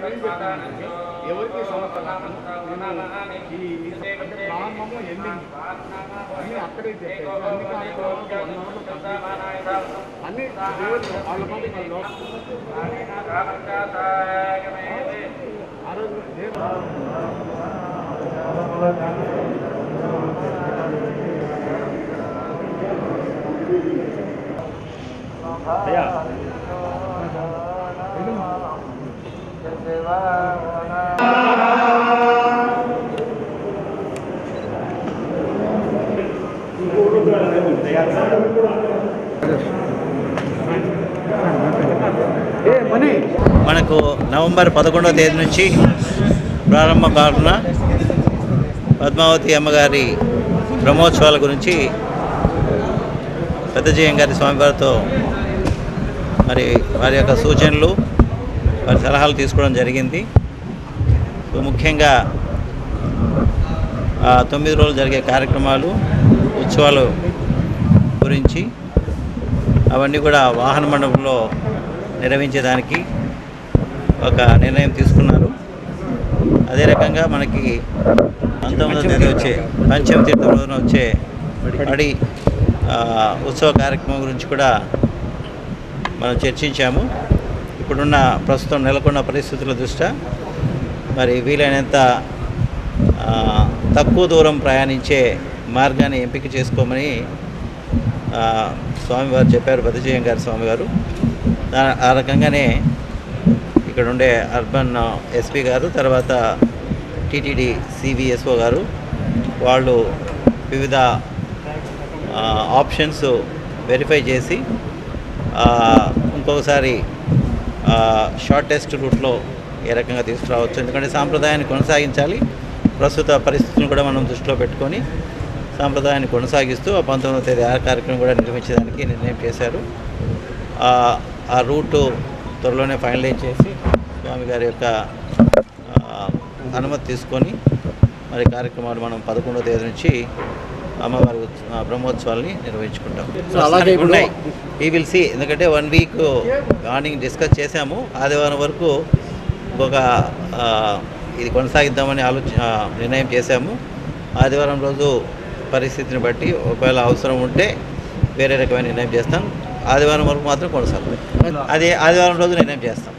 నేనేం చెప్తానంటే ఎవరికి సమస్య రాకుండా నేను ఈ అంటే ప్రారంభము ఎండింగ్ అన్నీ అక్కడే చెప్పాను అన్ని కార్యక్రమాలు వన్ అవర్లో కంప్లీట్ అన్ని దేవుళ్ళు వాళ్ళ మంది మన లోపల ఆ రోజు దేవుడు మనకు నవంబర్ పదకొండవ తేదీ నుంచి ప్రారంభం కానున్న పద్మావతి అమ్మగారి బ్రహ్మోత్సవాల గురించి పెద్దజయం గారి స్వామివారితో మరి వారి యొక్క సూచనలు వారి సలహాలు తీసుకోవడం జరిగింది. ముఖ్యంగా ఆ తొమ్మిది రోజులు జరిగే కార్యక్రమాలు ఉత్సవాలు గురించి అవన్నీ కూడా వాహన మండపంలో నిర్వహించేదానికి ఒక నిర్ణయం తీసుకున్నారు. అదే రకంగా మనకి పంతొమ్మిదవ తేదీ వచ్చే పంచమ తీర్థం రోజున వచ్చే పడి ఉత్సవ కార్యక్రమం గురించి కూడా మనం చర్చించాము. ఇప్పుడున్న ప్రస్తుతం నెలకొన్న పరిస్థితుల దృష్ట్యా మరి వీలైనంత తక్కువ దూరం ప్రయాణించే మార్గాన్ని ఎంపిక చేసుకోమని స్వామివారు చెప్పారు బతిజయం గారి స్వామివారు. ఆ రకంగానే ఇక్కడ ఉండే అర్బన్ ఎస్పీ గారు తర్వాత టీటీడీ సిబిఎస్ఓ గారు వాళ్ళు వివిధ ఆప్షన్స్ వెరిఫై చేసి ఇంకొకసారి షార్టెస్ట్ రూట్లో ఏ రకంగా తీసుకురావచ్చు. ఎందుకంటే సాంప్రదాయాన్ని కొనసాగించాలి. ప్రస్తుత పరిస్థితులను కూడా మనం దృష్టిలో పెట్టుకొని సాంప్రదాయాన్ని కొనసాగిస్తూ ఆ పంతొమ్మిదవ తేదీ ఆ కార్యక్రమం కూడా నిర్వహించడానికి నిర్ణయం చేశారు. ఆ రూటు త్వరలోనే ఫైనలైజ్ చేసి స్వామి గారి యొక్క అనుమతి తీసుకొని మరి కార్యక్రమాలు మనం పదకొండవ తేదీ నుంచి అమ్మవారి బ్రహ్మోత్సవాల్ని నిర్వహించుకుంటాం. అలాగే ఉన్నాయి. ఈ విల్ సి ఎందుకంటే వన్ వీక్ మార్నింగ్ డిస్కస్ చేశాము. ఆదివారం వరకు ఇంకొక ఆ, ఇది కొనసాగిద్దామని ఆలోచన నిర్ణయం చేశాము. ఆదివారం రోజు పరిస్థితిని బట్టి ఒకవేళ అవసరం ఉంటే వేరే రకమైన నిర్ణయం చేస్తాం. ఆదివారం వరకు మాత్రం కొనసాగుతాం. అది ఆదివారం రోజు నిర్ణయం చేస్తాం.